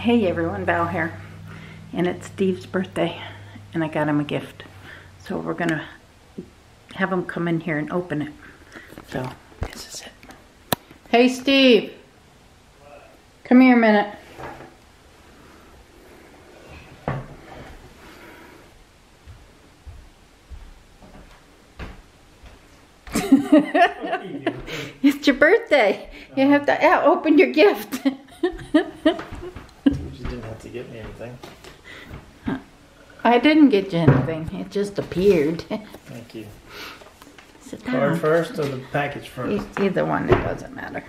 Hey everyone, Val here. And it's Steve's birthday and I got him a gift. So we're gonna have him come in here and open it. So this is it. Hey Steve. Come here a minute. it's your birthday. You have to yeah, open your gift. You didn't have to get me anything. I didn't get you anything. It just appeared. Thank you. Sit Card first or the package first? E- Either one, it doesn't matter.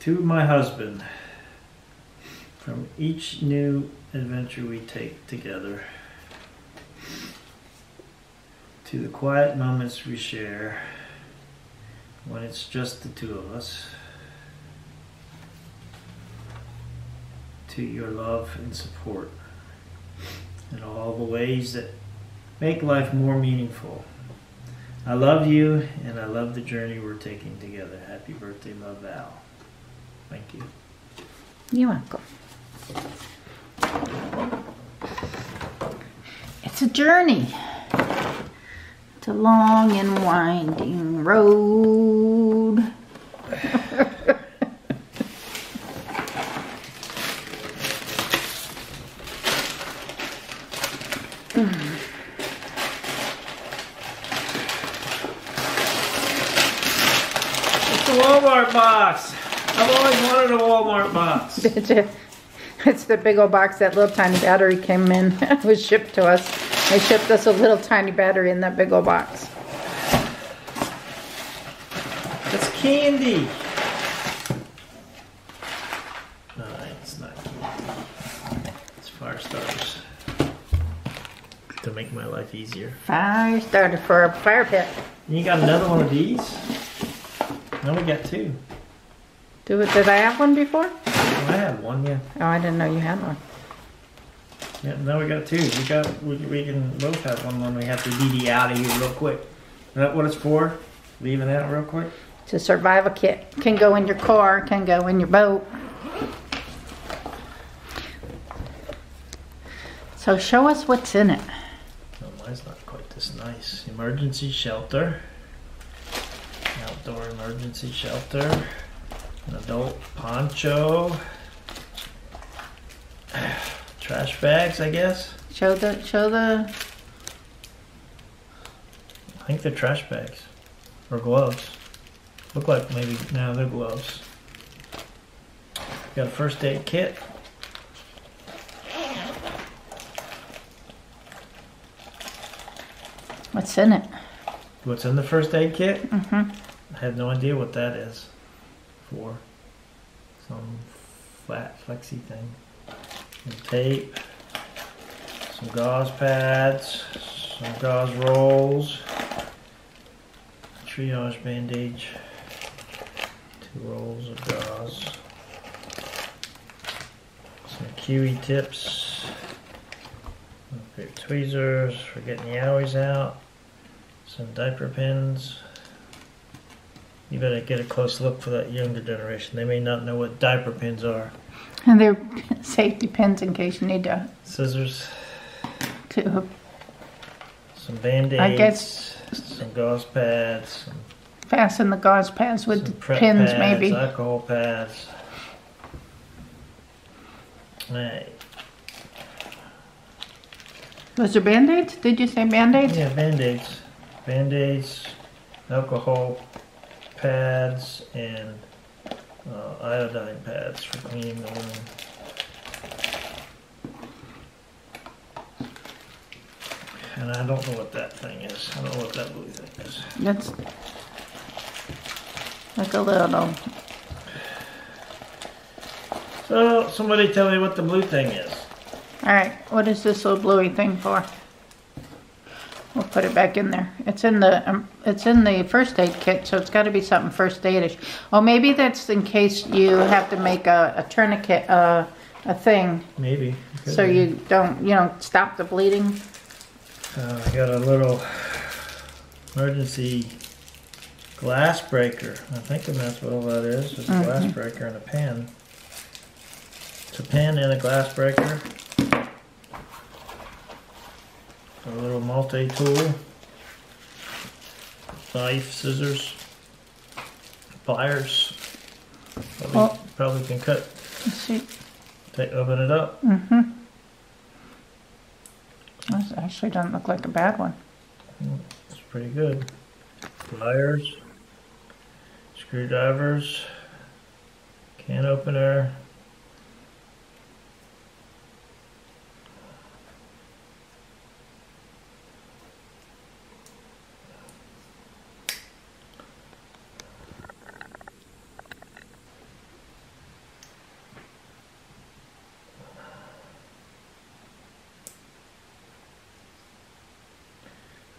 To my husband, from each new adventure we take together, to the quiet moments we share when it's just the two of us, to your love and support, and all the ways that make life more meaningful. I love you and I love the journey we're taking together. Happy birthday, love Val. Thank you. You're welcome. It's a journey. It's a long and winding road. It's the Walmart box. I've always wanted a Walmart box. It's the big old box that little tiny battery came in. It was shipped to us. They shipped us a little tiny battery in that big old box. It's candy. No, it's not candy. It's fire starters. To make my life easier. Fire starter for a fire pit. You got another one of these? Now we got two. Do it. Did I have one before? Oh, I had one, yeah. Oh, I didn't know you had one. Yeah, now we got two. We got we, we can both have one when we have to DD out of here real quick. Is that what it's for? Leaving out real quick? It's a survival kit. Can go in your car, can go in your boat. So show us what's in it. No, mine's not quite this nice. Emergency shelter. Outdoor emergency shelter. An adult poncho. Trash bags, I guess. Show the show the I think they're trash bags. Or gloves. Look like maybe, now they're gloves. Got a first aid kit. what's in it. What's in the first aid kit? Mm-hmm. I have no idea what that is for. Some flat flexy thing. Some tape. Some gauze pads. Some gauze rolls. Triage bandage. Two rolls of gauze. Some kiwi tips. A pair of tweezers for getting the owies out. Some diaper pins. You better get a close look for that younger generation. They may not know what diaper pins are. And they're safety pins in case you need to, Scissors, to some band-aids, I guess- some gauze pads, some, fasten the gauze pads with the pins pads, maybe. alcohol pads. Right. Was there band-aids? Did you say band-aids? Yeah, band-aids. Band-aids, alcohol pads, and uh, iodine pads for cleaning the wound. And I don't know what that thing is. I don't know what that blue thing is. That's like a little, So, somebody tell me what the blue thing is. alright, what is this little bluey thing for? We'll put it back in there. It's in the, um, it's in the first aid kit, so it's gotta be something first aidish. Oh, maybe that's in case you have to make a, a tourniquet, uh, a thing, Maybe. Could so be. you don't, you know, stop the bleeding. Uh, I got a little emergency glass breaker. I think that's what all that is. It's a glass Mhm. breaker and a pen. It's a pen and a glass breaker. A little multi-tool. Knife, scissors, pliers. Probably, Well- probably can cut, Let's see. take, open it up. Mm-hmm. This actually doesn't look like a bad one. It's pretty good. Pliers, screwdrivers, can opener.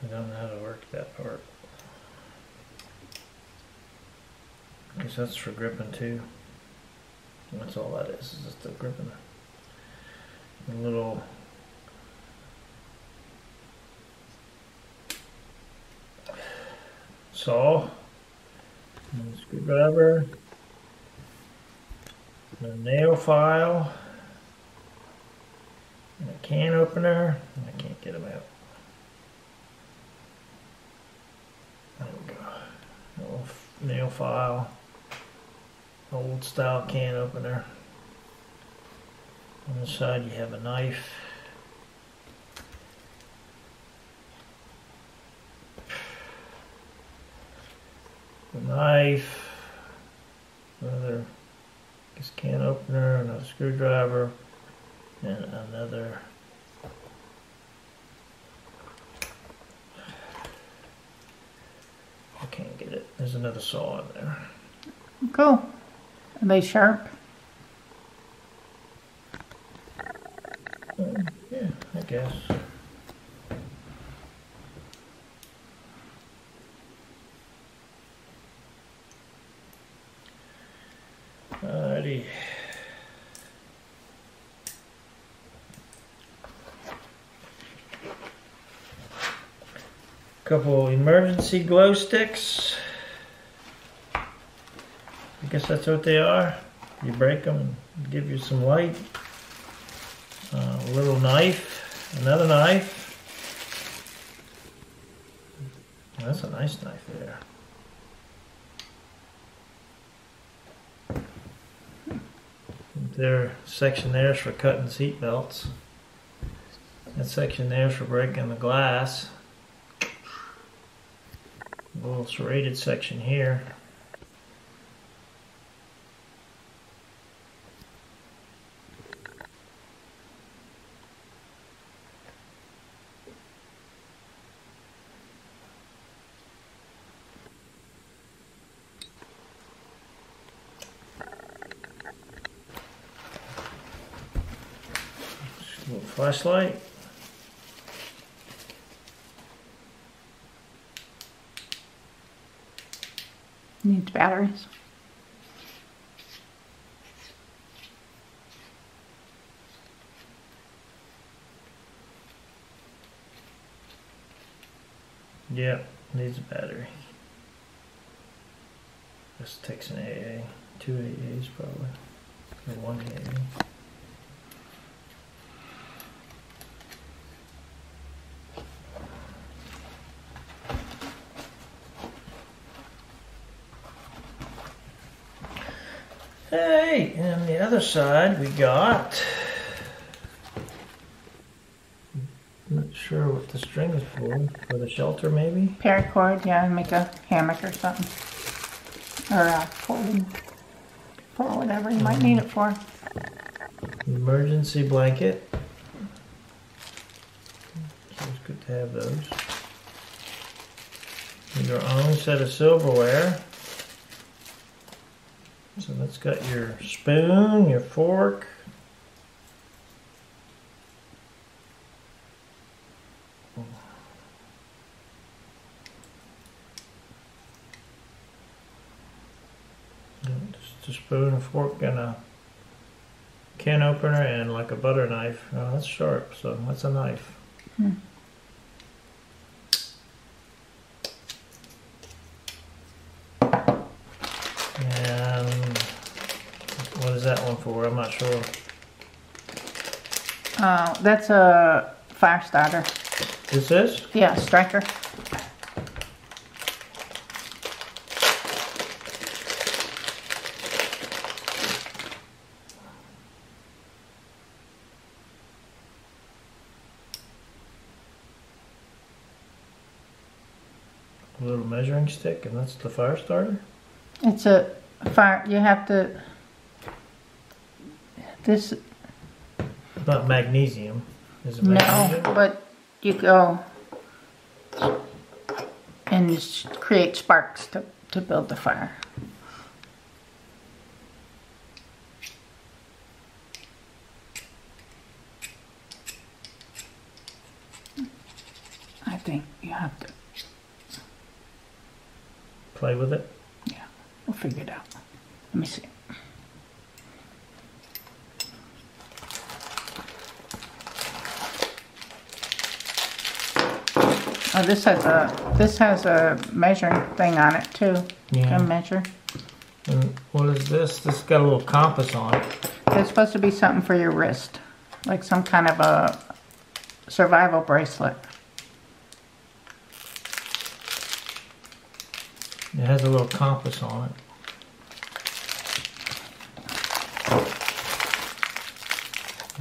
I don't know how to work that part. That's for gripping too. That's all that is, is just the gripping. A little saw, screwdriver, a nail file, and a can opener. I can't get them out. There we go. Little nail file. Old style can opener. On the side you have a knife. A knife. Another can opener, another screwdriver, and another I can't get it. There's another saw in there. Cool. Are they sharp? Yeah, I guess. Alrighty. Couple emergency glow sticks. Guess that's what they are. You break them, give you some light. Uh, a little knife, another knife. That's a nice knife there. Their section there is for cutting seat belts. That section there is for breaking the glass. A little serrated section here. Little flashlight. Needs batteries. Yeah, needs a battery. This takes an AA, two AAs probably, or one AA. Hey, and the other side we got. Not sure what the string is for. For the shelter, maybe. Paracord, yeah, make a hammock or something. Or a folding, for whatever you might need it for. Emergency blanket. So it's good to have those. Your own set of silverware. That's got your spoon, your fork. Just a spoon, a fork, and a can opener and like a butter knife. Oh, that's sharp, so that's a knife. Hmm. For? I'm not sure. Uh, that's a fire starter. This is? Yeah, striker. A little measuring stick, and that's the fire starter? It's a fire, you have to, this, Not magnesium. Is it no, magnesium? but you go and s- create sparks to, to build the fire. I think you have to, Play with it? yeah, we'll figure it out. Let me see. Oh, this has a, this has a measuring thing on it too. Yeah. Can measure. And what is this? This got a little compass on it. It's supposed to be something for your wrist, like some kind of a survival bracelet. It has a little compass on it.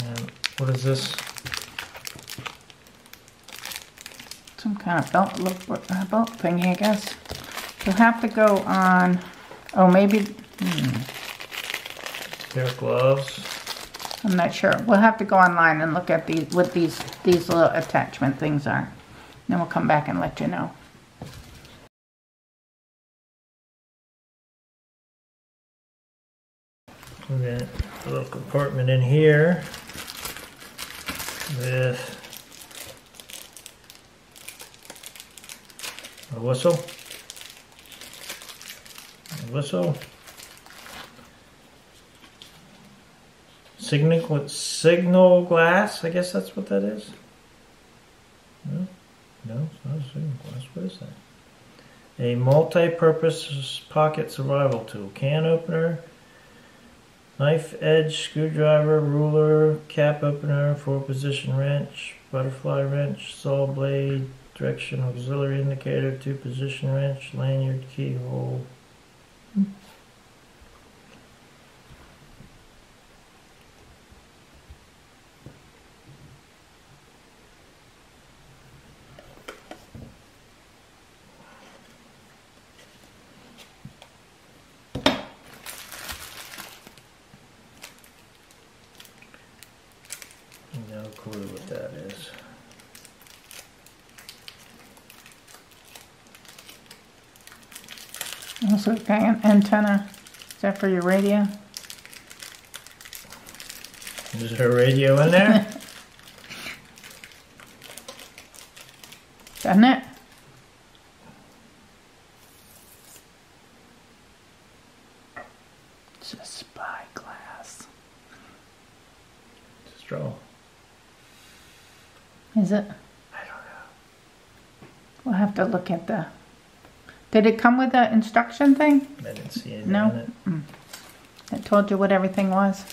And what is this? Some kind of belt, look, belt thingy, I guess. You'll have to go on, oh, maybe, hmm. Pair of gloves. I'm not sure. We'll have to go online and look at these, what these, these little attachment things are. Then we'll come back and let you know. We got a little compartment in here with a whistle. A whistle. Signal signal glass. I guess that's what that is. No, no, it's not a signal glass. What is that? A multi-purpose pocket survival tool. Can opener. Knife edge, screwdriver, ruler, cap opener, four position wrench, butterfly wrench, saw blade, direction auxiliary indicator, two position wrench, lanyard, keyhole. Hmm. No clue what that is. Also, got an antenna. Is that for your radio? Is there a radio in there? Doesn't it? It's a spyglass. Straw. Is it? I don't know. We'll have to look at the. Did it come with the instruction thing? I didn't see anything No? in it. Hmm. It told you what everything was?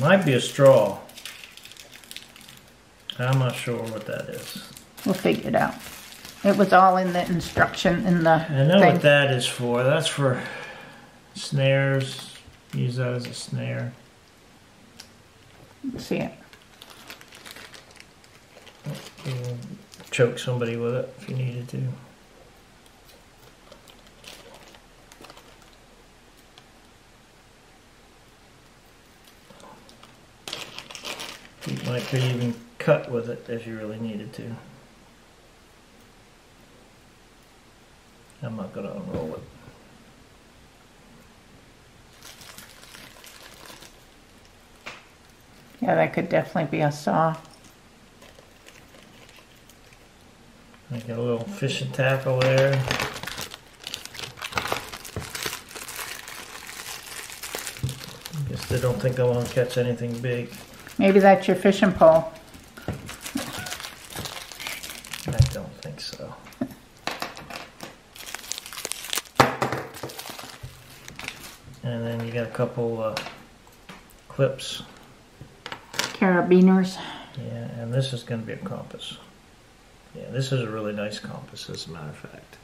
Might be a straw. I'm not sure what that is. We'll figure it out. It was all in the instruction in the I know thing. what that is for. That's for snares. Use that as a snare. See it. Choke somebody with it if you needed to. You might could even cut with it if you really needed to. I'm not gonna unroll it. Yeah, that could definitely be a saw. I got a little fishing tackle there. Guess they don't think I want to catch anything big. Maybe that's your fishing pole. I don't think so. And then you got a couple uh, clips. Carabiners. Yeah, and this is going to be a compass. Yeah, this is a really nice compass, as a matter of fact.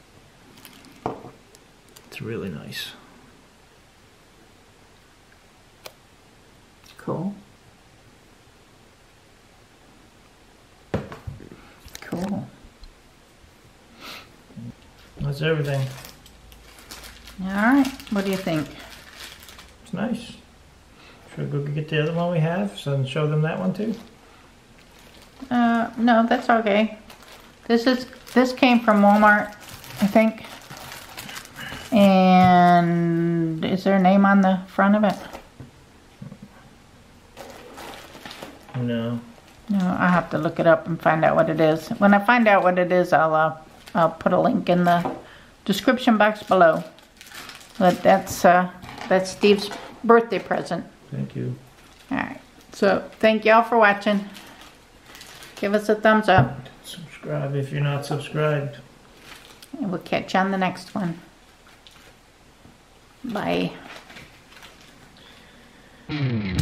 It's really nice. Cool. Cool. That's everything. All right. What do you think? It's nice. Should we go get the other one we have so and show them that one too? Uh, no, that's okay. This is this came from Walmart, I think. And is there a name on the front of it? No. No, I have to look it up and find out what it is. When I find out what it is, I'll uh, I'll put a link in the description box below. But that's uh, that's Steve's birthday present. Thank you. All right. So thank y'all for watching. Give us a thumbs up, Subscribe if you're not subscribed. and we'll catch you on the next one. Bye. Hmm.